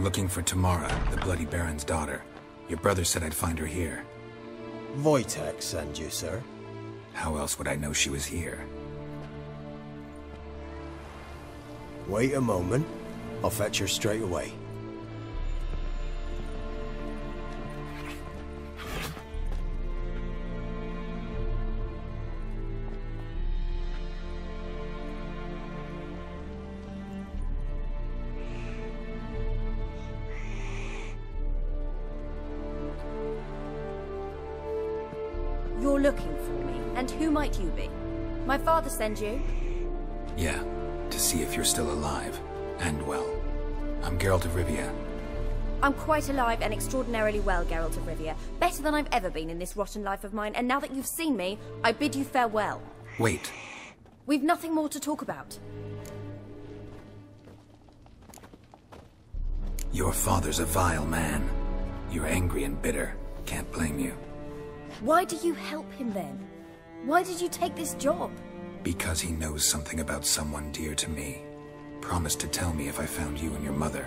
I'm looking for Tamara, the Bloody Baron's daughter. Your brother said I'd find her here. Wojtek send you, sir. How else would I know she was here? Wait a moment. I'll fetch her straight away. Send you? Yeah, to see if you're still alive. And well. I'm Geralt of Rivia. I'm quite alive and extraordinarily well, Geralt of Rivia. Better than I've ever been in this rotten life of mine, and now that you've seen me, I bid you farewell. Wait. We've nothing more to talk about. Your father's a vile man. You're angry and bitter. Can't blame you. Why do you help him then? Why did you take this job? Because he knows something about someone dear to me. Promised to tell me if I found you and your mother.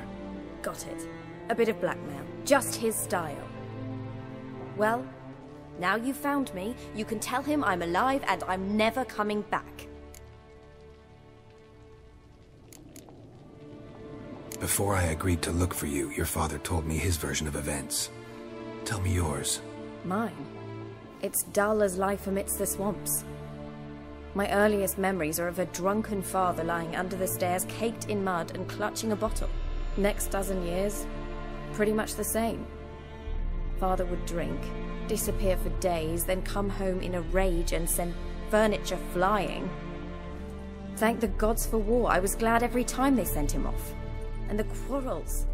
Got it. A bit of blackmail. Just his style. Well, now you've found me, you can tell him I'm alive and I'm never coming back. Before I agreed to look for you, your father told me his version of events. Tell me yours. Mine? It's dull as life amidst the swamps. My earliest memories are of a drunken father lying under the stairs, caked in mud and clutching a bottle. Next dozen years, pretty much the same. Father would drink, disappear for days, then come home in a rage and send furniture flying. Thank the gods for war. I was glad every time they sent him off. And the quarrels.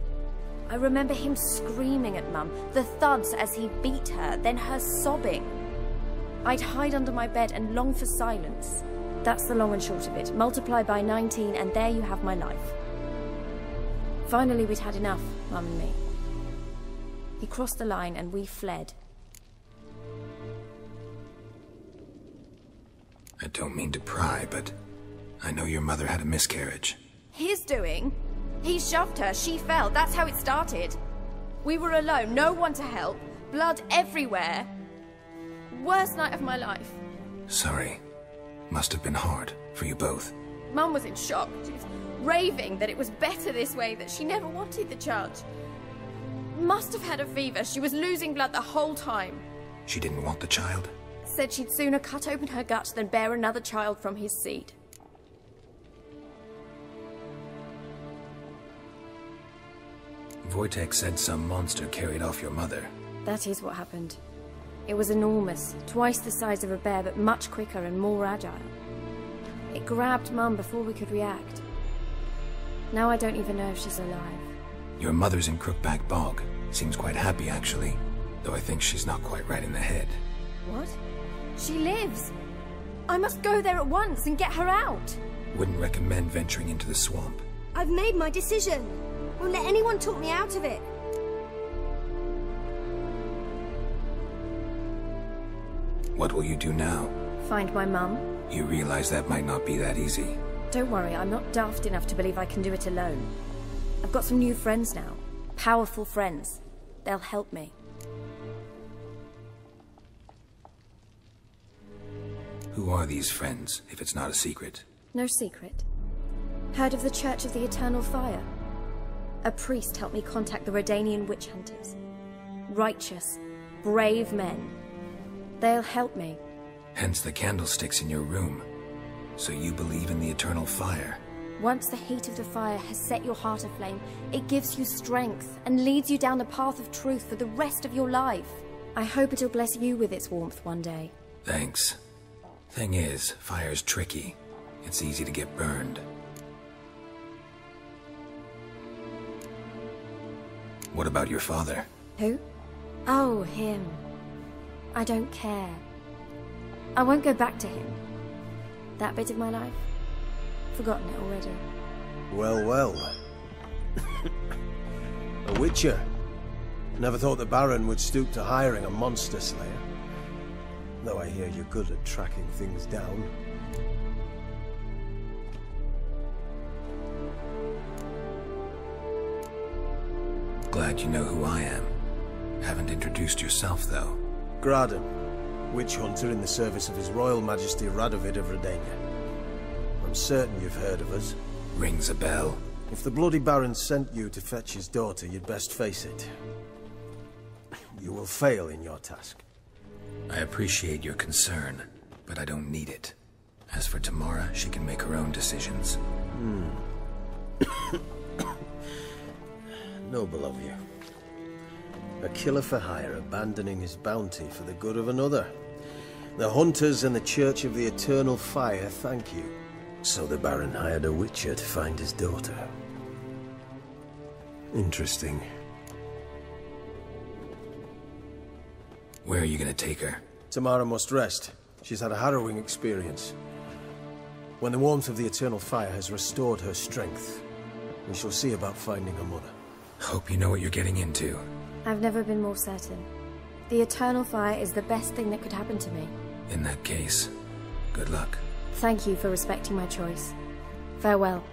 I remember him screaming at Mum, the thuds as he beat her, then her sobbing. I'd hide under my bed and long for silence. That's the long and short of it. Multiply by 19 and there you have my life. Finally, we'd had enough, Mum and me. He crossed the line and we fled. I don't mean to pry, but I know your mother had a miscarriage. His doing? He shoved her, she fell, that's how it started. We were alone, no one to help, blood everywhere. Worst night of my life. Sorry. Must have been hard for you both. Mum was in shock. She was raving that it was better this way, that she never wanted the child. Must have had a fever. She was losing blood the whole time. She didn't want the child? Said she'd sooner cut open her gut than bear another child from his seed. Wojtek said some monster carried off your mother. That is what happened. It was enormous, twice the size of a bear, but much quicker and more agile. It grabbed Mum before we could react. Now I don't even know if she's alive. Your mother's in Crookback Bog. Seems quite happy, actually. Though I think she's not quite right in the head. What? She lives! I must go there at once and get her out! Wouldn't recommend venturing into the swamp. I've made my decision. Won't let anyone talk me out of it. What will you do now? Find my mum? You realize that might not be that easy. Don't worry, I'm not daft enough to believe I can do it alone. I've got some new friends now. Powerful friends. They'll help me. Who are these friends, if it's not a secret? No secret. Heard of the Church of the Eternal Fire? A priest helped me contact the Redanian witch hunters. Righteous, brave men. They'll help me. Hence the candlesticks in your room. So you believe in the eternal fire? Once the heat of the fire has set your heart aflame, it gives you strength and leads you down the path of truth for the rest of your life. I hope it'll bless you with its warmth one day. Thanks. Thing is, fire's tricky. It's easy to get burned. What about your father? Who? Oh, him. I don't care. I won't go back to him. That bit of my life? Forgotten it already. Well, well. a witcher. Never thought the Baron would stoop to hiring a monster slayer. Though I hear you're good at tracking things down. glad you know who I am. Haven't introduced yourself, though. Graden, witch hunter in the service of His Royal Majesty Radovid of Redania. I'm certain you've heard of us. Rings a bell. If the Bloody Baron sent you to fetch his daughter, you'd best face it. You will fail in your task. I appreciate your concern, but I don't need it. As for Tamara, she can make her own decisions. Hmm. Noble of you. A killer for hire abandoning his bounty for the good of another. The hunters and the Church of the Eternal Fire thank you. So the Baron hired a witcher to find his daughter. Interesting. Where are you gonna take her? Tamara must rest. She's had a harrowing experience. When the warmth of the Eternal Fire has restored her strength, we shall see about finding her mother. Hope you know what you're getting into. I've never been more certain. The Eternal Fire is the best thing that could happen to me. In that case, good luck. Thank you for respecting my choice. Farewell.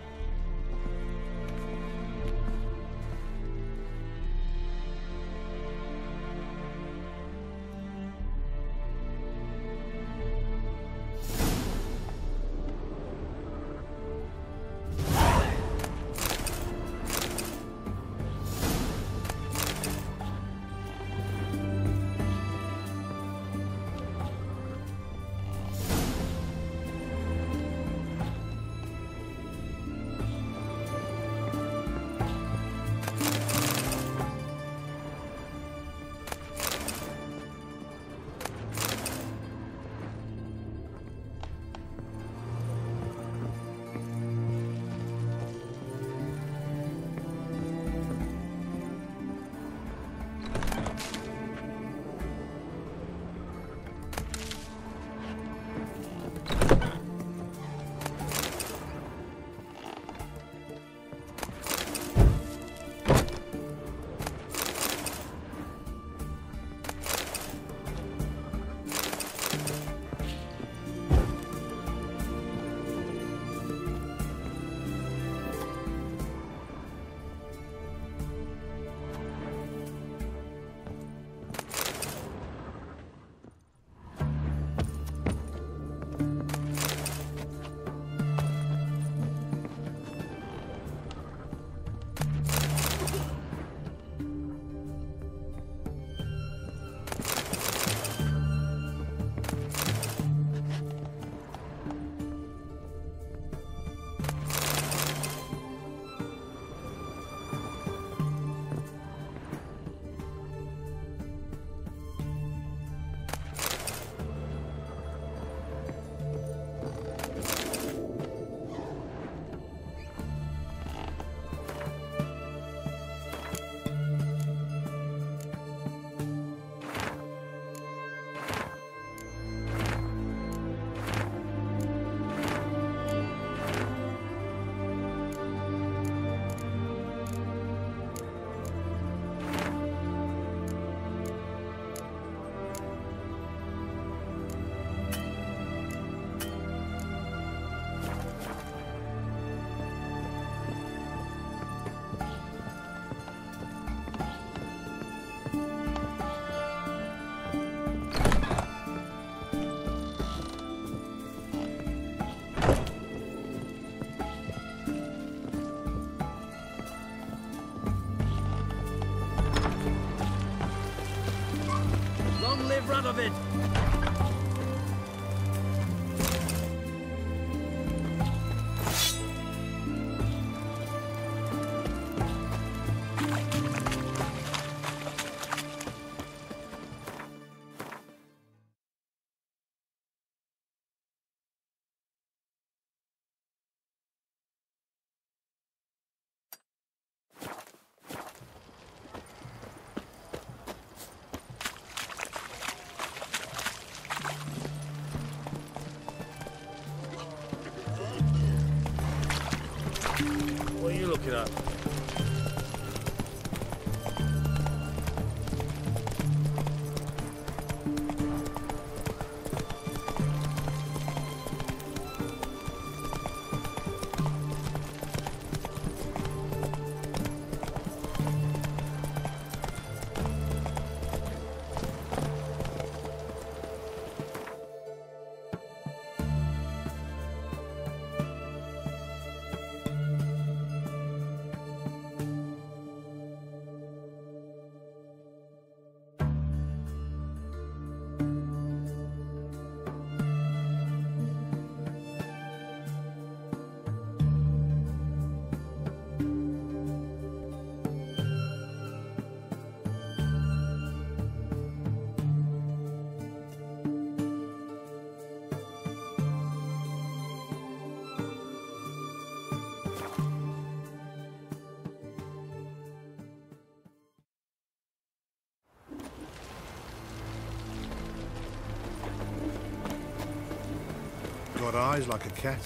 Got eyes like a cat.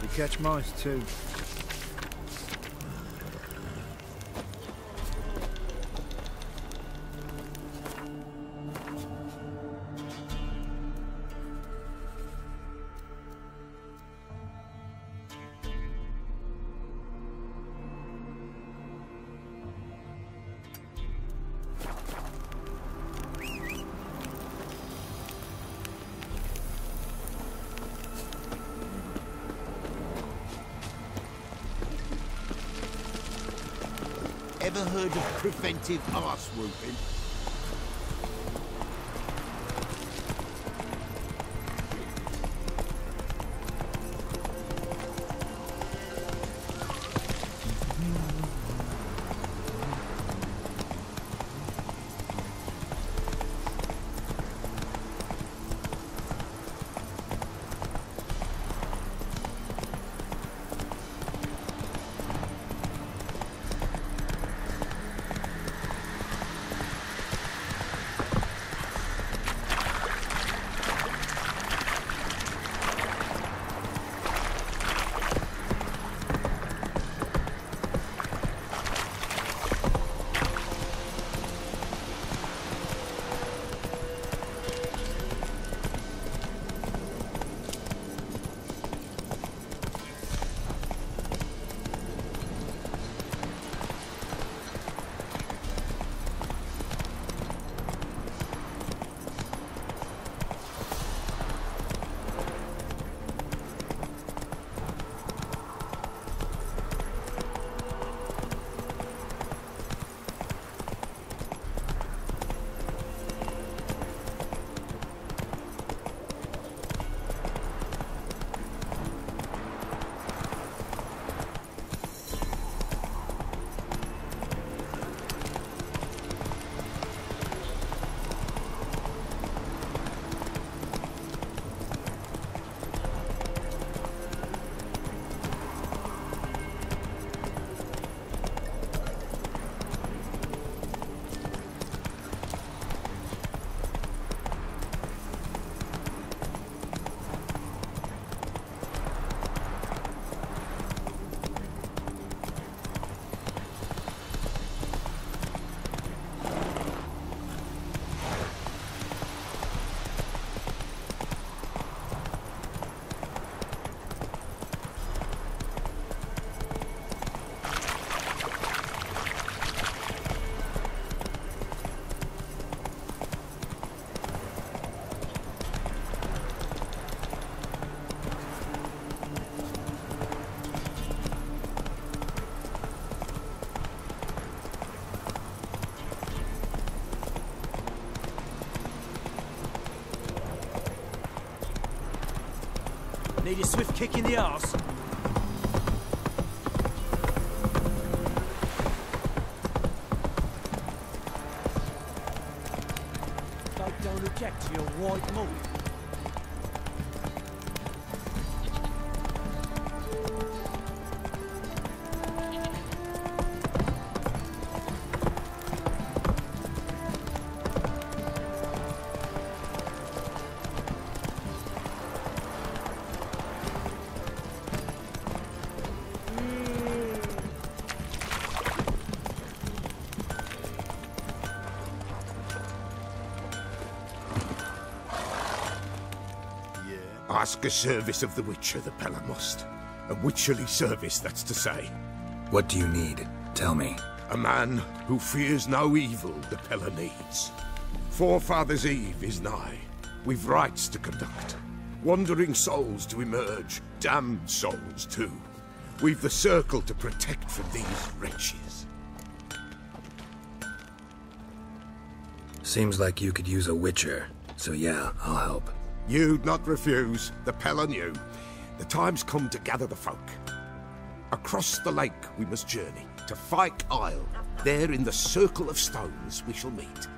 You catch mice too. Preventive arse whooping? Need a swift kick in the arse. Folk don't object to your white malt. Ask a service of the Witcher, the Pellar must. A witcherly service, that's to say. What do you need? Tell me. A man who fears no evil the Pellar needs. Forefathers' Eve is nigh. We've rites to conduct. Wandering souls to emerge. Damned souls, too. We've the circle to protect from these wretches. Seems like you could use a witcher. So yeah, I'll help. You'd not refuse. The Pellar knew. The time's come to gather the folk. Across the lake we must journey. To Fyke Isle. There in the circle of stones we shall meet.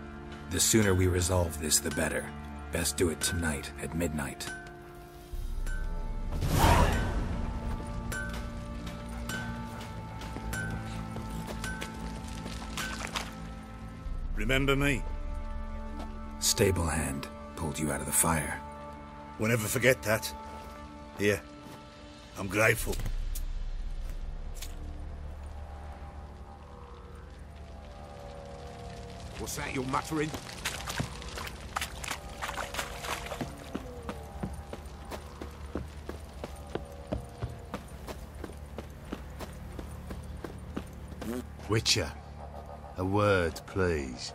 The sooner we resolve this, the better. Best do it tonight at midnight. Remember me? Stable hand pulled you out of the fire. We'll never forget that. Here. I'm grateful. What's that you're muttering? Witcher, a word, please.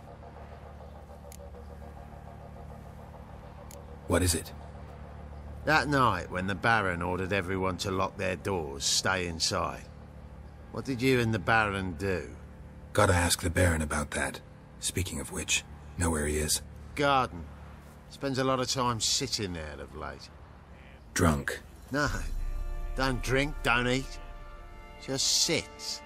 What is it? That night when the Baron ordered everyone to lock their doors, stay inside. What did you and the Baron do? Gotta ask the Baron about that. Speaking of which, know where he is? Garden. Spends a lot of time sitting there of late. Drunk. No. Don't drink, don't eat. Just sits.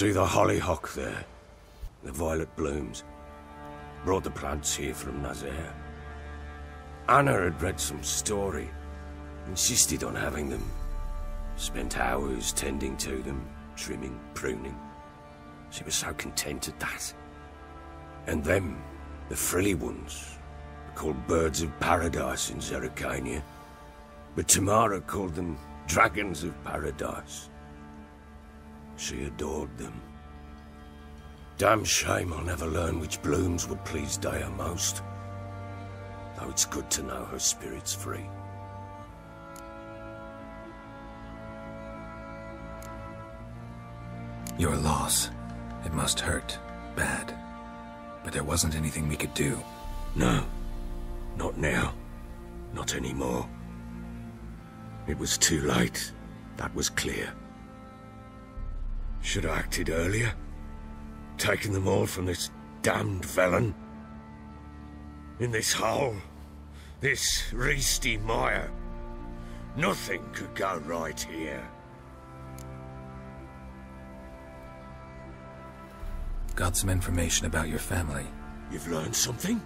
See the hollyhock there? The violet blooms. Brought the plants here from Nazair. Anna had read some story. Insisted on having them. Spent hours tending to them, trimming, pruning. She was so content at that. And them, the frilly ones, called birds of paradise in Zerrikania. But Tamara called them dragons of paradise. She adored them. Damn shame I'll never learn which blooms would please Dea most. Though it's good to know her spirit's free. Your loss. It must hurt. Bad. But there wasn't anything we could do. No. Not now. Not anymore. It was too late. That was clear. Should have acted earlier. Taken them all from this damned felon. In this hole. This reesty mire. Nothing could go right here. Got some information about your family. You've learned something?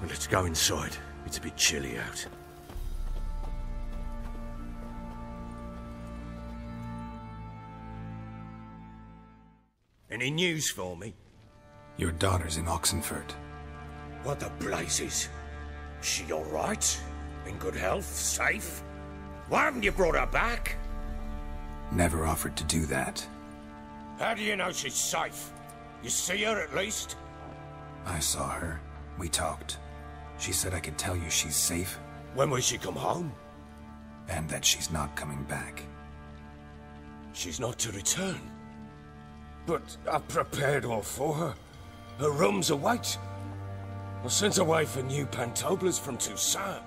Well, let's go inside. It's a bit chilly out. Any news for me? Your daughter's in Oxenfurt. What the blazes? She all right? In good health? Safe? Why haven't you brought her back? Never offered to do that. How do you know she's safe? You see her at least? I saw her. We talked. She said I could tell you she's safe When will she come home? and that she's not coming back. She's not to return. But I've prepared all for her. Her room's are white. I sent away for new Pantoblas from Toussaint.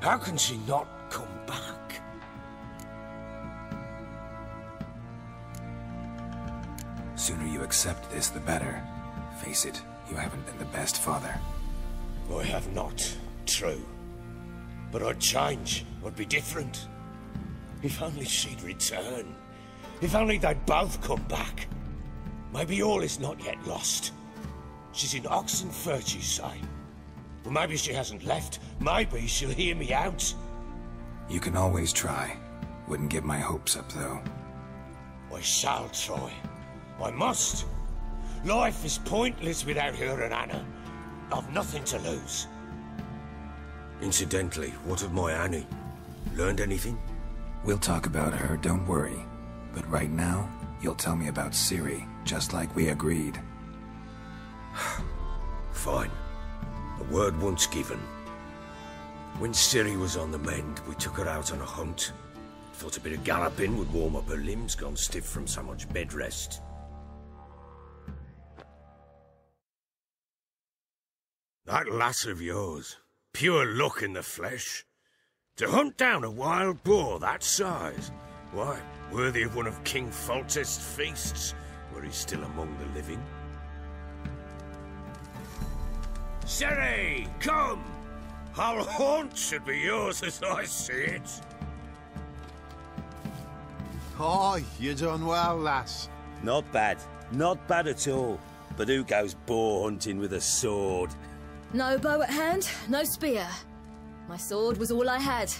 How can she not come back? Sooner you accept this, the better. Face it, you haven't been the best father. I have not. True. But I'd change. I'd be different. If only she'd return. If only they'd both come back. Maybe all is not yet lost. She's in Oxenfurt, you say? Well, maybe she hasn't left. Maybe she'll hear me out. You can always try. Wouldn't get my hopes up, though. I shall try. I must. Life is pointless without her and Anna. I've nothing to lose. Incidentally, what of my Annie? Learned anything? We'll talk about her, don't worry. But right now, you'll tell me about Ciri, just like we agreed. Fine. A word once given. When Ciri was on the mend, we took her out on a hunt. Thought a bit of galloping would warm up her limbs gone stiff from so much bed rest. That lass of yours, pure luck in the flesh. To hunt down a wild boar that size, why, worthy of one of King Foltest's feasts, were he still among the living. Ciri, come! Our haunt should be yours as I see it. Aye, you're done well, lass. Not bad. Not bad at all. But who goes boar hunting with a sword? No bow at hand, no spear. My sword was all I had.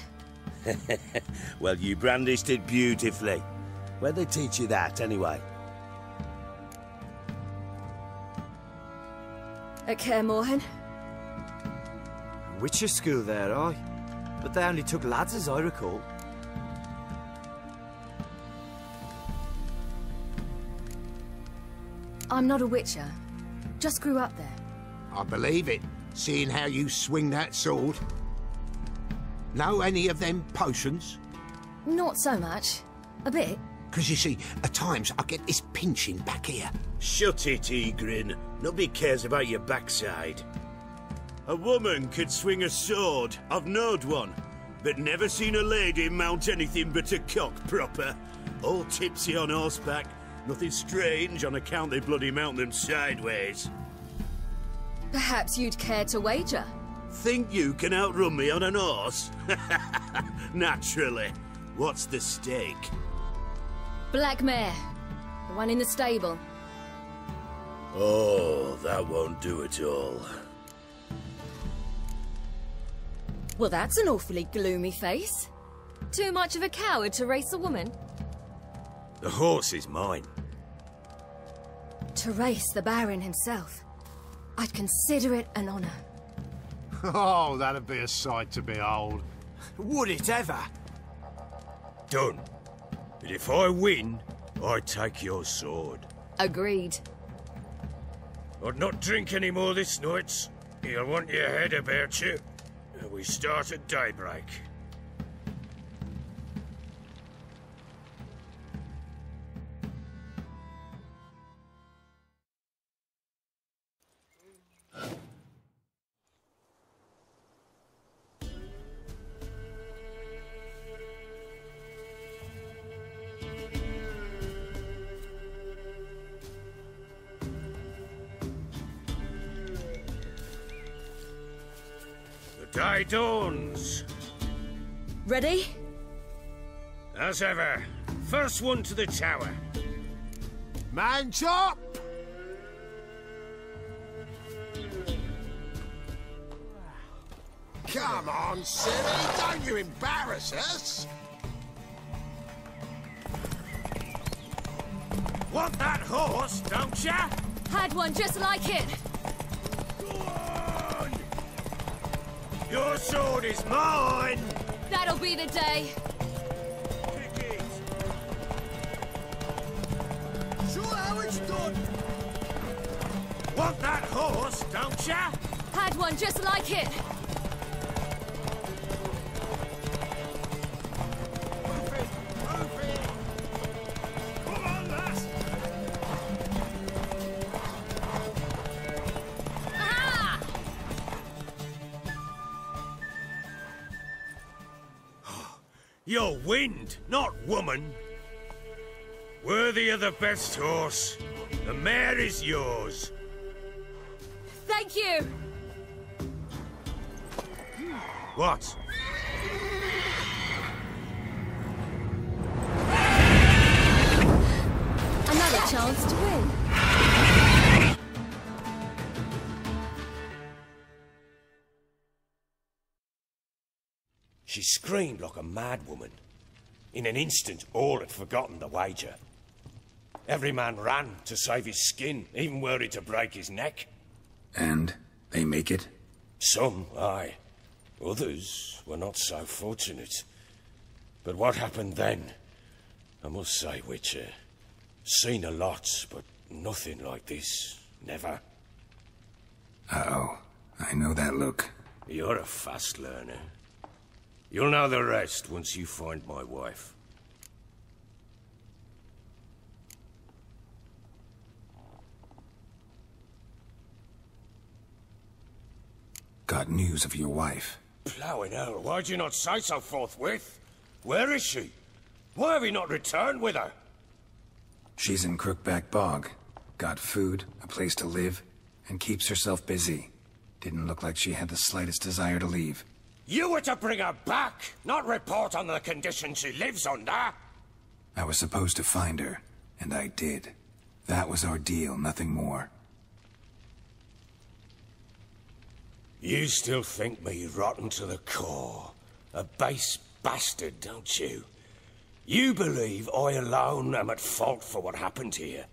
well, you brandished it beautifully. Where'd they teach you that, anyway? At Kaer Morhen. Witcher school there, aye. But they only took lads, as I recall. I'm not a witcher. Just grew up there. I believe it, seeing how you swing that sword. Know any of them potions? Not so much. A bit. Because you see, at times I get this pinching back here. Shut it, Egrin. Nobody cares about your backside. A woman could swing a sword. I've knowed one. But never seen a lady mount anything but a cock proper. All tipsy on horseback. Nothing strange on account they bloody mount them sideways. Perhaps you'd care to wager? Think you can outrun me on an horse? Naturally. What's the stake? Black mare. The one in the stable. Oh, that won't do at all. Well, that's an awfully gloomy face. Too much of a coward to race a woman? The horse is mine. To race the Baron himself. I'd consider it an honor. Oh, that'd be a sight to behold. Would it ever? Done. But if I win, I take your sword. Agreed. I'd not drink any more this night. You'll want your head about you. We start at daybreak. The dawns. Ready? As ever, first one to the tower. Man chop! Come on, silly, don't you embarrass us! Want that horse, don't ya? Had one just like it. Your sword is mine! That'll be the day. Show how it's done! Want that horse, don't ya? Had one just like it. Worthy of the best horse. The mare is yours. Thank you. What? Another chance to win. She screamed like a mad woman. In an instant, all had forgotten the wager. Every man ran to save his skin, even were it to break his neck. And they make it? Some, aye. Others were not so fortunate. But what happened then? I must say, Witcher, seen a lot, but nothing like this. Never. Uh-oh. I know that look. You're a fast learner. You'll know the rest once you find my wife. Got news of your wife. Plowing hell, why'd you not say so forthwith? Where is she? Why have you not returned with her? She's in Crookback Bog. Got food, a place to live, and keeps herself busy. Didn't look like she had the slightest desire to leave. You were to bring her back, not report on the conditions she lives under. I was supposed to find her, and I did. That was our deal, nothing more. You still think me rotten to the core. A base bastard, don't you? You believe I alone am at fault for what happened here?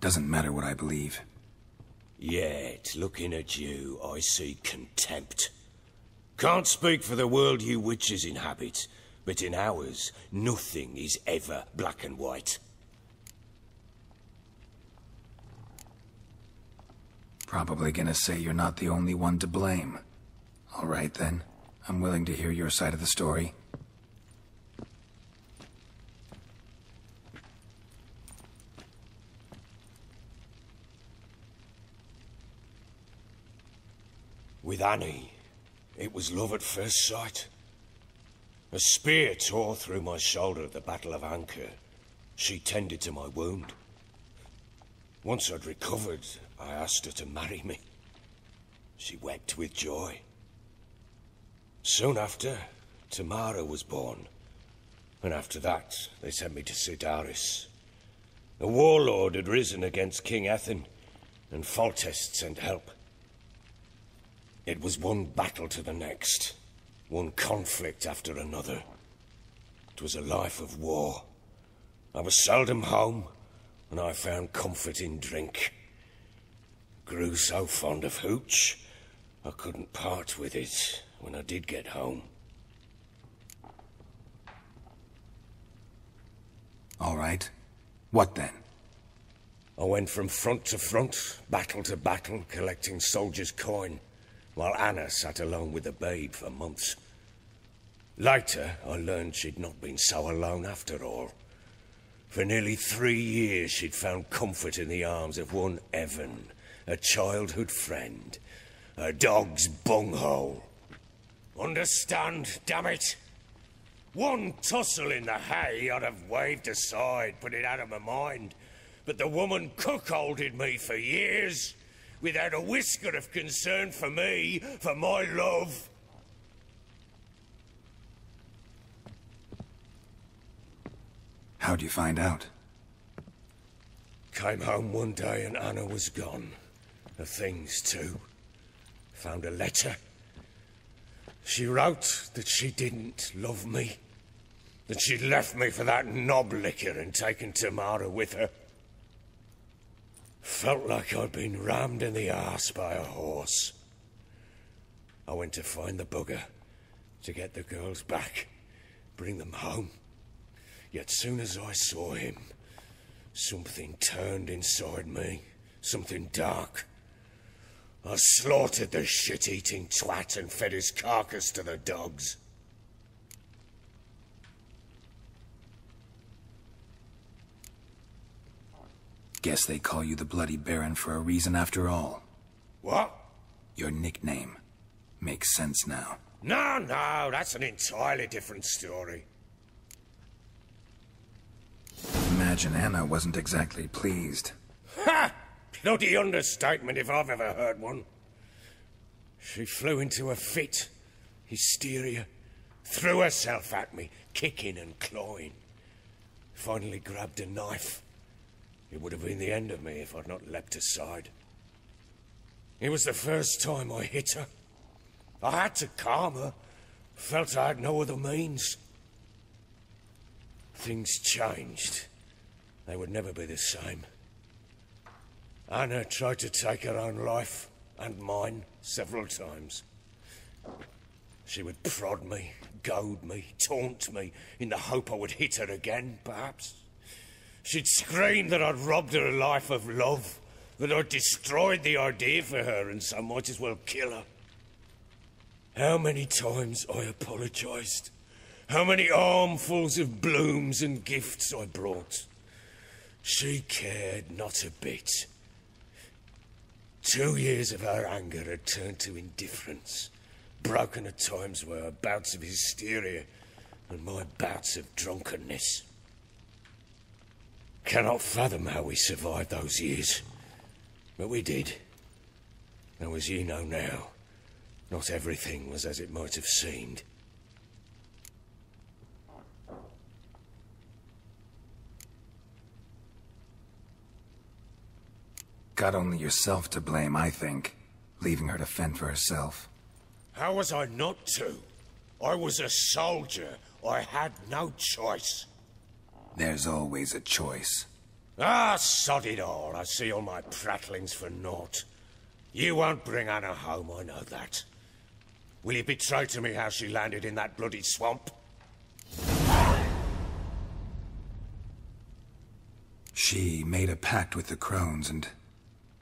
Doesn't matter what I believe. Yet, looking at you, I see contempt. Can't speak for the world you witches inhabit, but in ours, nothing is ever black and white. Probably gonna say you're not the only one to blame. All right then. I'm willing to hear your side of the story. With Annie, it was love at first sight. A spear tore through my shoulder at the Battle of Anchor. She tended to my wound. Once I'd recovered, I asked her to marry me. She wept with joy. Soon after, Tamara was born. And after that, they sent me to Cidaris. A warlord had risen against King Ethain, and Foltest sent help. It was one battle to the next, one conflict after another. It was a life of war. I was seldom home, and I found comfort in drink. Grew so fond of hooch, I couldn't part with it when I did get home. All right. What then? I went from front to front, battle to battle, collecting soldiers' coin while Anna sat alone with the babe for months. Later, I learned she'd not been so alone after all. For nearly three years, she'd found comfort in the arms of one Evan, a childhood friend, a dog's bunghole. Understand, damn it? One tussle in the hay I'd have waved aside, put it out of my mind. But the woman cuckolded me for years without a whisker of concern for me, for my love. How'd you find out? Came home one day and Anna was gone. The things, too. Found a letter. She wrote that she didn't love me. That she'd left me for that knob licker and taken Tamara with her. Felt like I'd been rammed in the arse by a horse. I went to find the bugger, to get the girls back, bring them home. Yet soon as I saw him, something turned inside me, something dark. I slaughtered the shit-eating twat and fed his carcass to the dogs. Guess they call you the Bloody Baron for a reason after all. What? Your nickname. Makes sense now. No, no, that's an entirely different story. Imagine Anna wasn't exactly pleased. Ha! Bloody understatement if I've ever heard one. She flew into a fit, hysteria, threw herself at me, kicking and clawing. Finally grabbed a knife. It would have been the end of me if I'd not leapt aside. It was the first time I hit her. I had to calm her. Felt I had no other means. Things changed. They would never be the same. Anna tried to take her own life, and mine, several times. She would prod me, goad me, taunt me, in the hope I would hit her again, perhaps. She'd scream that I'd robbed her life of love, that I'd destroyed the idea for her, and so might as well kill her. How many times I apologized. How many armfuls of blooms and gifts I brought. She cared not a bit. Two years of her anger had turned to indifference, broken at times by her bouts of hysteria and my bouts of drunkenness. Cannot fathom how we survived those years. But we did. And as you know now, Not everything was as it might have seemed. Got only yourself to blame, I think. Leaving her to fend for herself. How was I not to? I was a soldier. I had no choice. There's always a choice. Ah, sod it all. I see all my prattlings for naught. You won't bring Anna home, I know that. Will you betray to me how she landed in that bloody swamp? She made a pact with the crones and...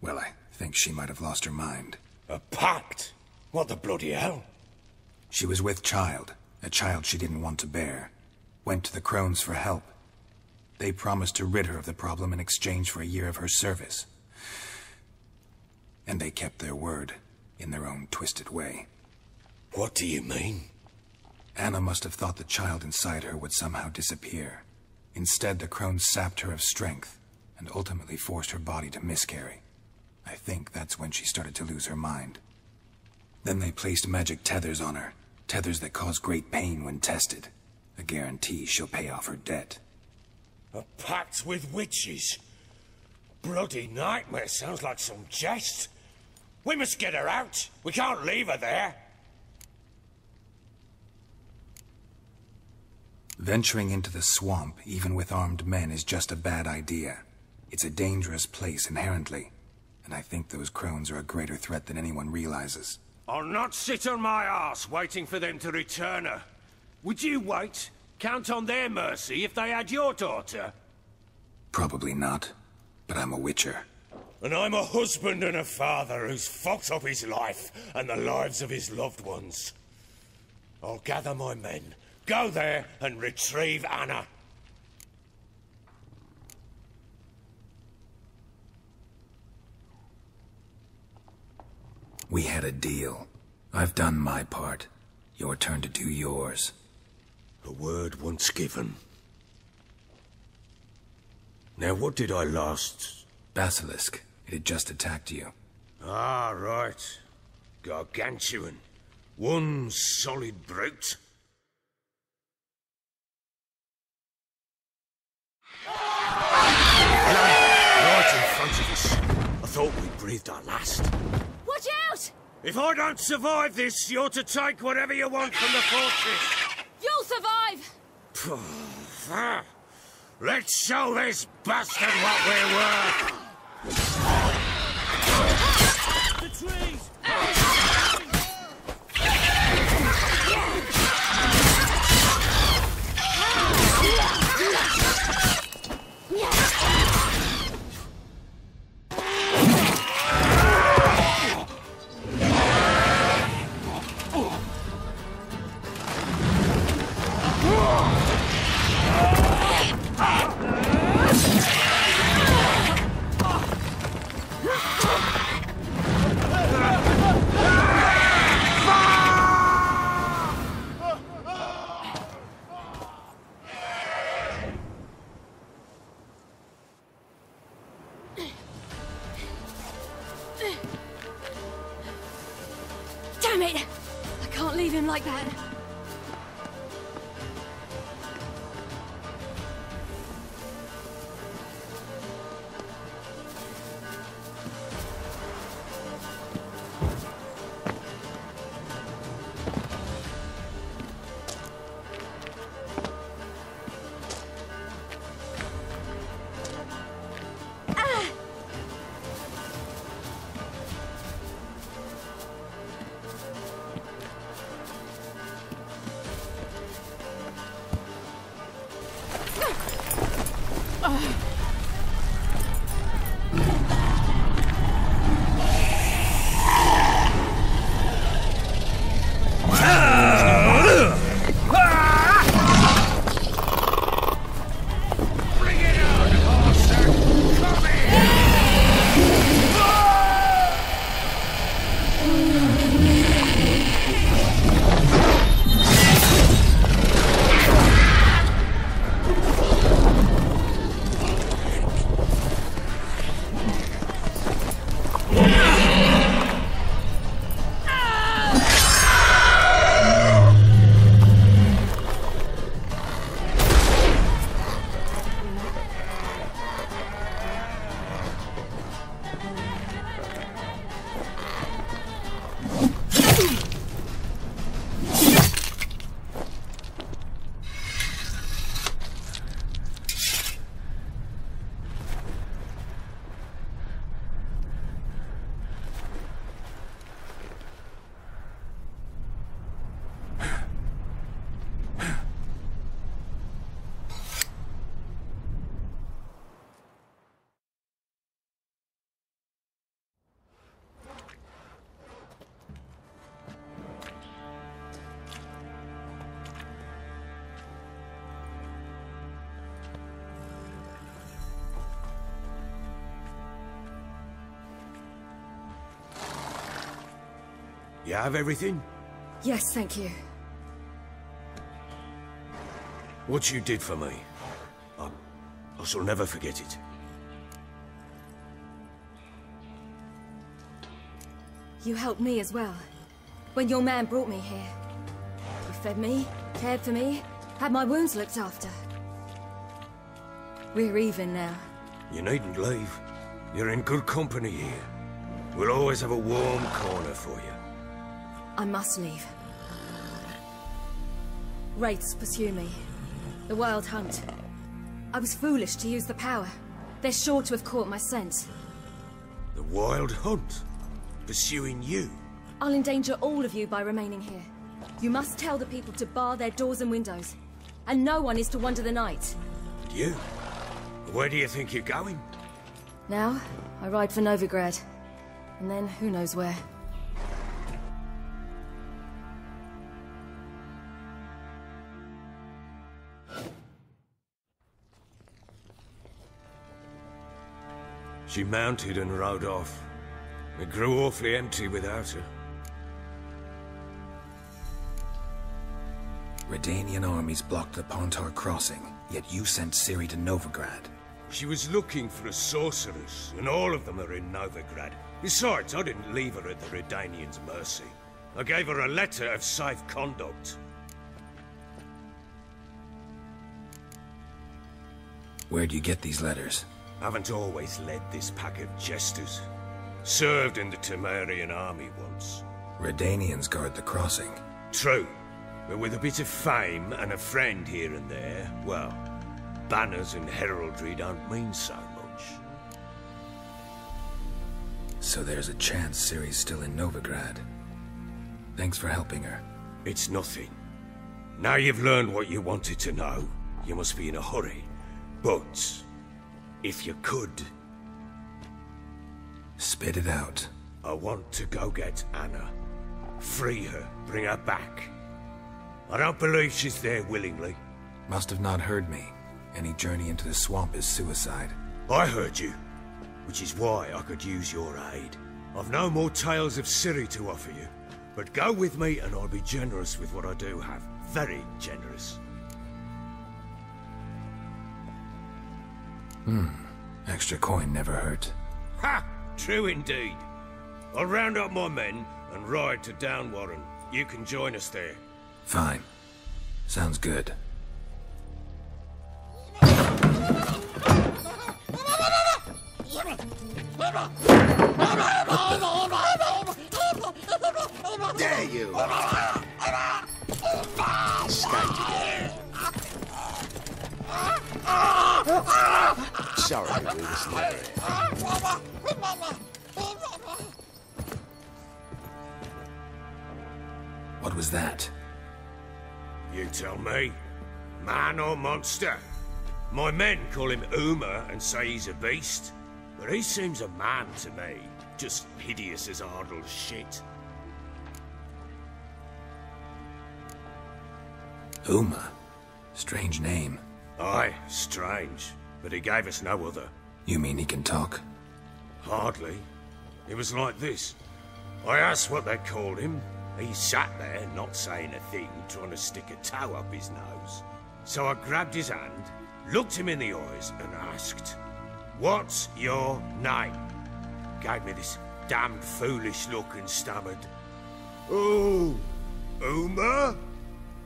Well, I think she might have lost her mind. A pact? What the bloody hell? She was with child, a child she didn't want to bear. Went to the crones for help. They promised to rid her of the problem in exchange for a year of her service. And they kept their word, in their own twisted way. What do you mean? Anna must have thought the child inside her would somehow disappear. Instead, the crones sapped her of strength, and ultimately forced her body to miscarry. I think that's when she started to lose her mind. Then they placed magic tethers on her, tethers that cause great pain when tested. A guarantee she'll pay off her debt. A pact with witches? Bloody nightmare sounds like some jest. We must get her out. We can't leave her there. Venturing into the swamp, even with armed men, is just a bad idea. It's a dangerous place inherently, and I think those crones are a greater threat than anyone realizes. I'll not sit on my ass waiting for them to return her. Would you wait? Count on their mercy if they had your daughter? Probably not, but I'm a witcher. And I'm a husband and a father who's fucked up his life and the lives of his loved ones. I'll gather my men, go there and retrieve Anna. We had a deal. I've done my part. Your turn to do yours. A word once given. Now, what did I last... Basilisk. It had just attacked you. Ah, right. Gargantuan. One solid brute. Right in front of us. I thought we breathed our last. Watch out! If I don't survive this, you're to take whatever you want from the fortress. You'll survive! Let's show this bastard what we're worth! The trees! You have everything? Yes, thank you. What you did for me, I, I shall never forget it. You helped me as well. When your man brought me here. You fed me, cared for me, had my wounds looked after. We're even now. You needn't leave. You're in good company here. We'll always have a warm corner for you. I must leave. Wraiths pursue me. The Wild Hunt. I was foolish to use the power. They're sure to have caught my scent. The Wild Hunt? Pursuing you? I'll endanger all of you by remaining here. You must tell the people to bar their doors and windows. And no one is to wander the night. You? Where do you think you're going? Now, I ride for Novigrad. And then, who knows where. She mounted and rode off. It grew awfully empty without her. Redanian armies blocked the Pontar crossing, yet you sent Ciri to Novigrad. She was looking for a sorceress, and all of them are in Novigrad. Besides, I didn't leave her at the Redanians' mercy. I gave her a letter of safe conduct. Where'd you get these letters? Haven't always led this pack of jesters. Served in the Temerian army once. Redanians guard the crossing. True. But with a bit of fame and a friend here and there, well, banners and heraldry don't mean so much. So there's a chance Ciri's still in Novigrad. Thanks for helping her. It's nothing. Now you've learned what you wanted to know, you must be in a hurry. But, if you could... Spit it out. I want to go get Anna. Free her, bring her back. I don't believe she's there willingly. Must have not heard me. Any journey into the swamp is suicide. I heard you, which is why I could use your aid. I've no more tales of Ciri to offer you, but go with me and I'll be generous with what I do have. Very generous. Hmm. Extra coin never hurt. Ha! True indeed. I'll round up my men and ride to Downwarren. You can join us there. Fine. Sounds good. Dare you! Escaped again. Sorry, we was never What was that? You tell me. Man or monster? My men call him Uma and say he's a beast. But he seems a man to me. Just hideous as Ardle's shit. Uma. Strange name. Aye, strange. But he gave us no other. You mean he can talk? Hardly. It was like this. I asked what they called him. He sat there, not saying a thing, trying to stick a toe up his nose. So I grabbed his hand, looked him in the eyes, and asked, What's your name? Gave me this damned foolish look and stammered, Oh, Uma?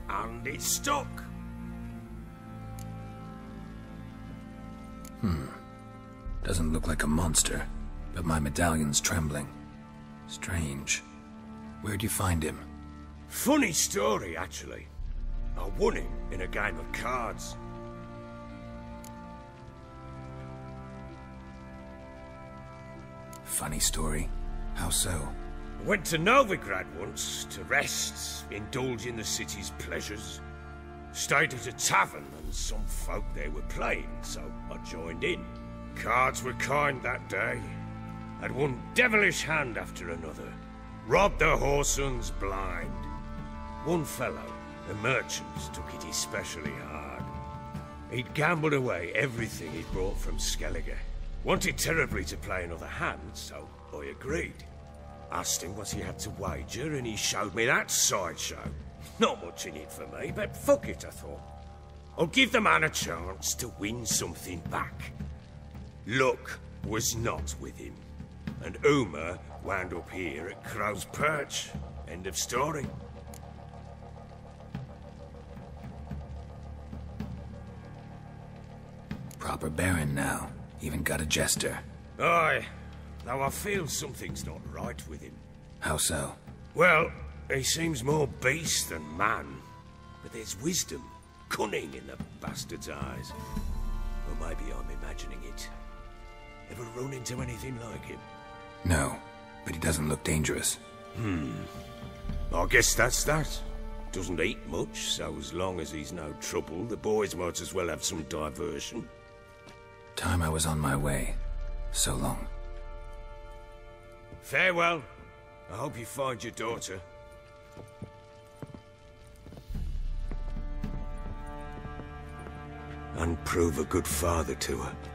And it stuck. Hmm. Doesn't look like a monster, but my medallion's trembling. Strange. Where'd you find him? Funny story, actually. I won him in a game of cards. Funny story. How so? I went to Novigrad once to rest, indulge in the city's pleasures. Stayed at a tavern and some folk there were playing, so I joined in. Cards were kind that day. Had one devilish hand after another. Robbed the Horsons blind. One fellow, a merchant, took it especially hard. He'd gambled away everything he'd brought from Skellige. Wanted terribly to play another hand, so I agreed. Asked him what he had to wager, and he showed me that sideshow. Not much in it for me, but fuck it, I thought. I'll give the man a chance to win something back. Luck was not with him, and Uma wound up here at Crow's Perch. End of story. Proper Baron now. Even got a jester. Aye, though I feel something's not right with him. How so? Well, he seems more beast than man. But there's wisdom, cunning in the bastard's eyes. Or maybe I'm imagining it. Ever run into anything like him? No, but he doesn't look dangerous. Hmm. I guess that's that. Doesn't eat much, so as long as he's no trouble, the boys might as well have some diversion. Time I was on my way. So long. Farewell. I hope you find your daughter. And prove a good father to her.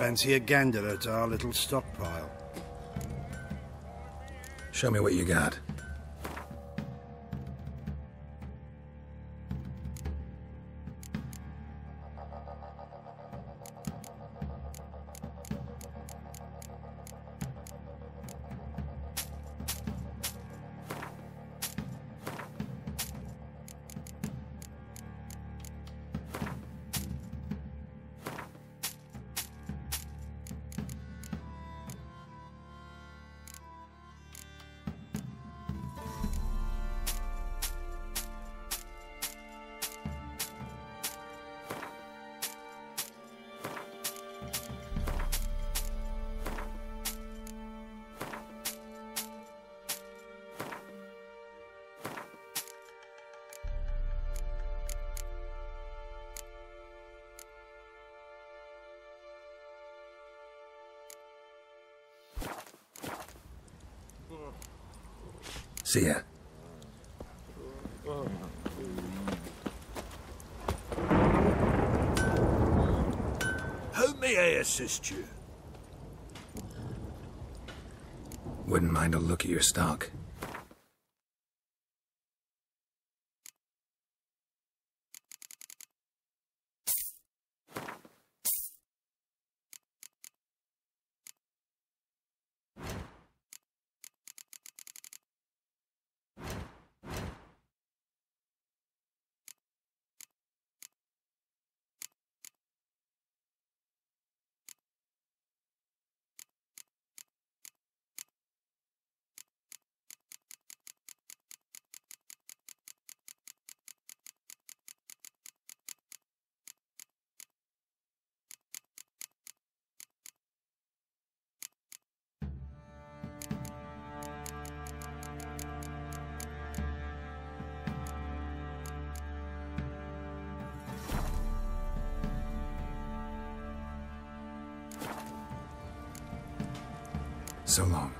Fancy a gander at our little stockpile. Show me what you got. See ya. How may I assist you? Wouldn't mind a look at your stock. So long.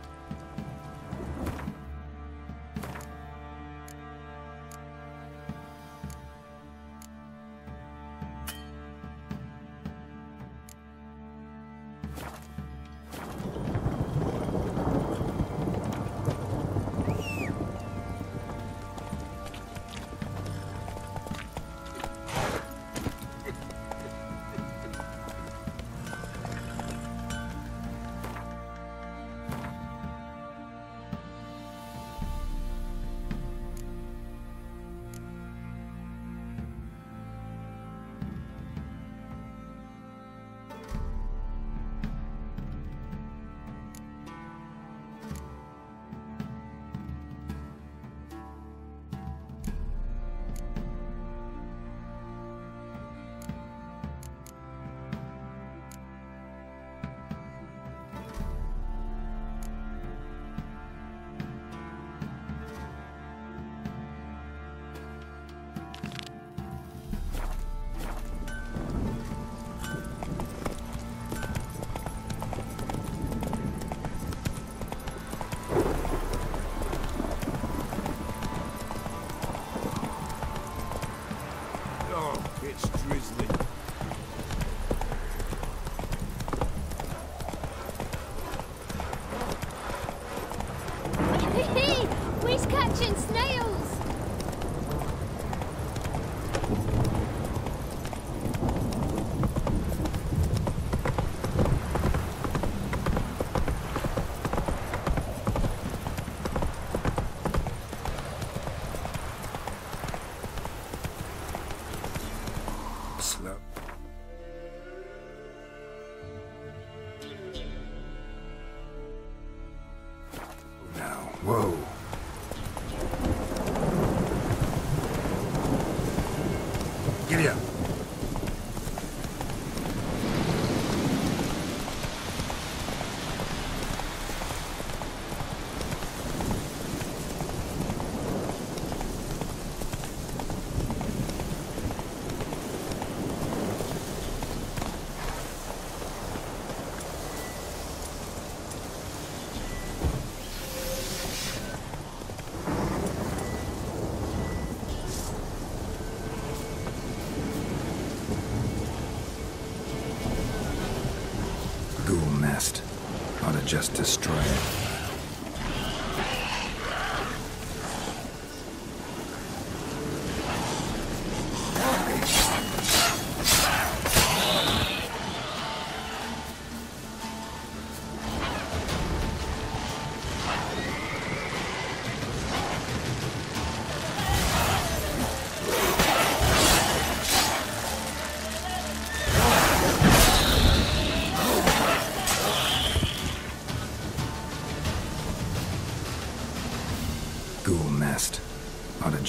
Just destroy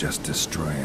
just destroy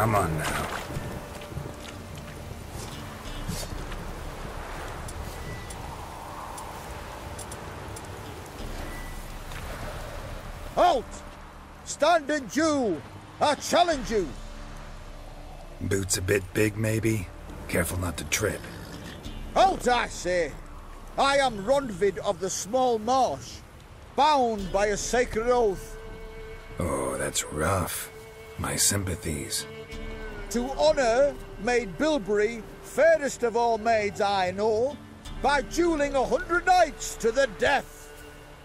Come on now. Halt! Stand and Jew! I challenge you! Boots a bit big, maybe? Careful not to trip. Halt, I say! I am Ronvid of the Small Marsh, bound by a sacred oath. Oh, that's rough. My sympathies. To honour Maid Bilberry, fairest of all maids I know, by duelling a hundred knights to the death.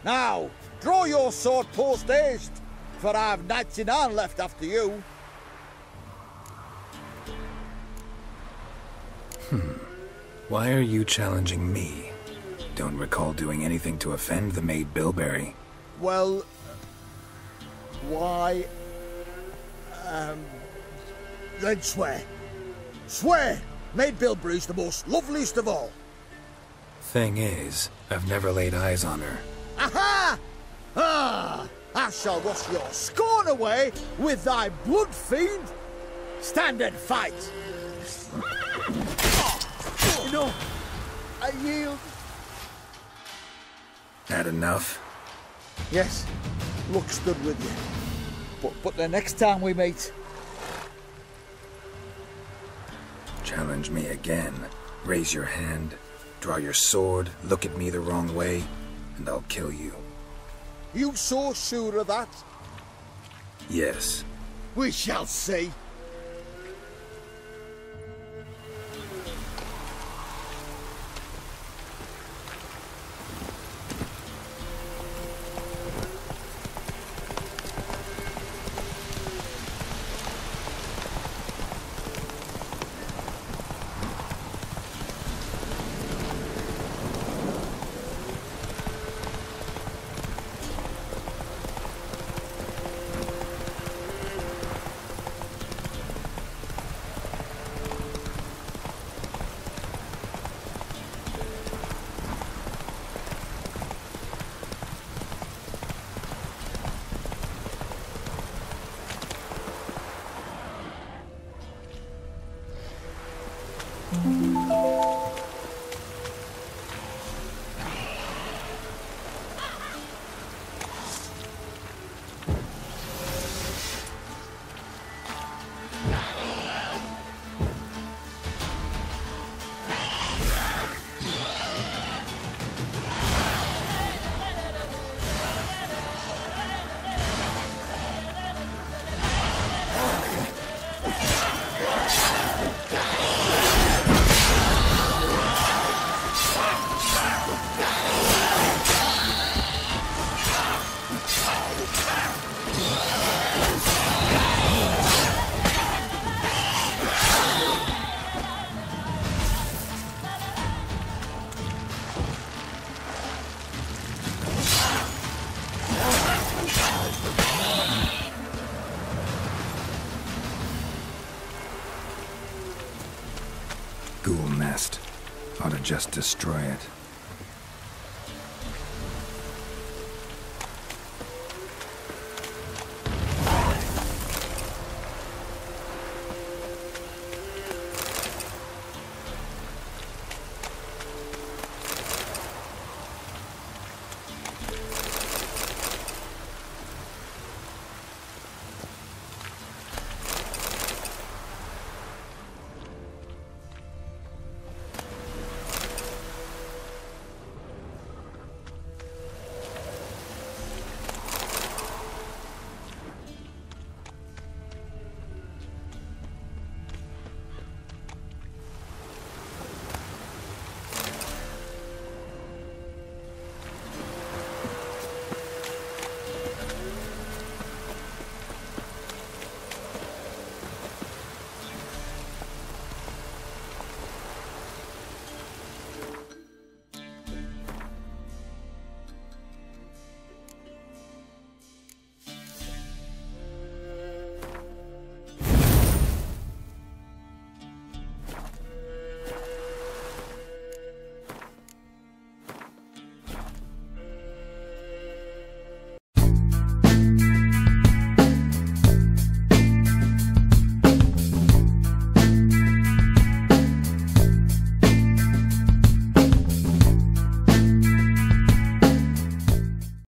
Now, draw your sword post haste, for I've ninety-nine left after you. Hmm. Why are you challenging me? Don't recall doing anything to offend the maid Bilberry. Well, why? Um, then swear. Swear! Maid Bilberry's the most loveliest of all. Thing is, I've never laid eyes on her. Aha! Ah! I shall wash your scorn away with thy blood fiend. Stand and fight. You know, I yield. That enough? Yes, looks good with you. But, but the next time we meet, Challenge me again. Raise your hand, draw your sword, look at me the wrong way, and I'll kill you. you so sure of that? Yes. We shall see. Just destroy it.